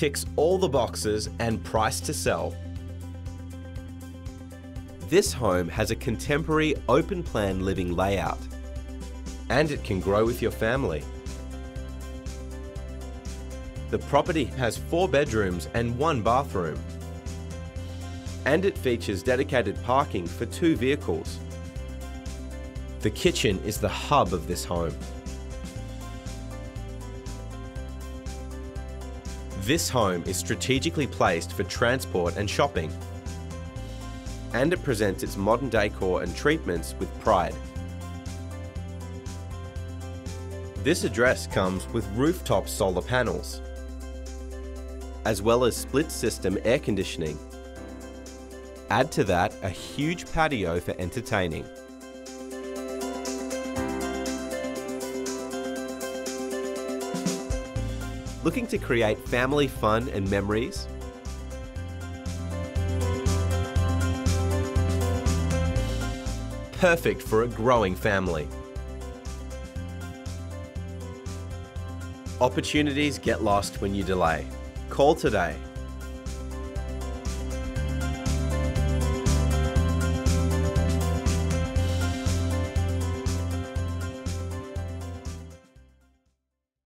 ticks all the boxes and priced to sell. This home has a contemporary open plan living layout and it can grow with your family. The property has four bedrooms and one bathroom. And it features dedicated parking for two vehicles. The kitchen is the hub of this home. This home is strategically placed for transport and shopping. And it presents its modern decor and treatments with pride. This address comes with rooftop solar panels, as well as split system air conditioning. Add to that a huge patio for entertaining. Looking to create family fun and memories? Perfect for a growing family. Opportunities get lost when you delay. Call today